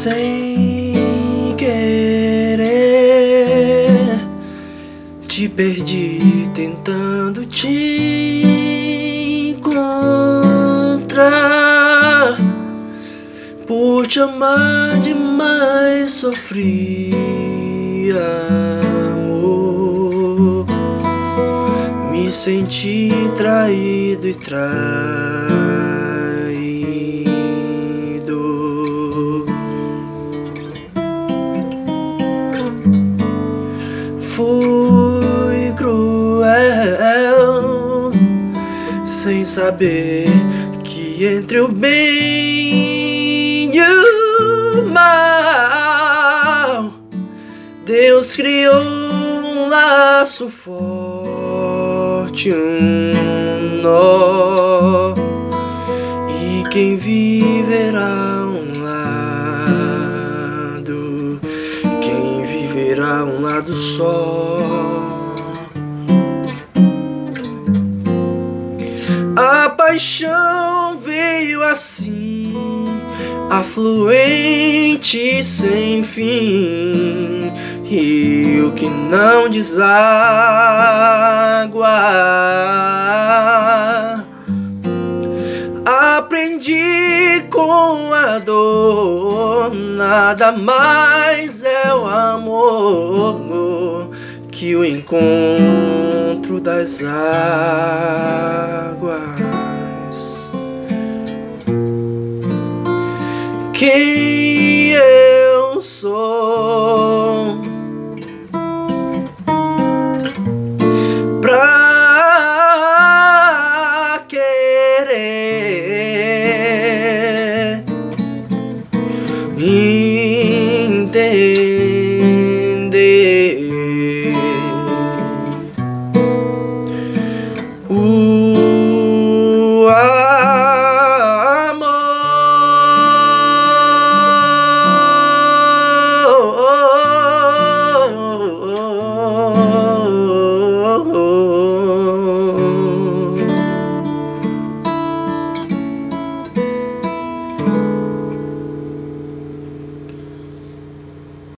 sem querer. Te perdi tentando te encontrar. Por te amar demais sofri amor. Me senti traído e traído saber que entre o bem e o mal Deus criou um laço forte, um nó e quem viverá viverá um lado só. A paixão veio assim, afluente sem fim, rio que não deságua. Aprendi com a dor, nada mais é o amor que o encontro das águas. quem eu sou.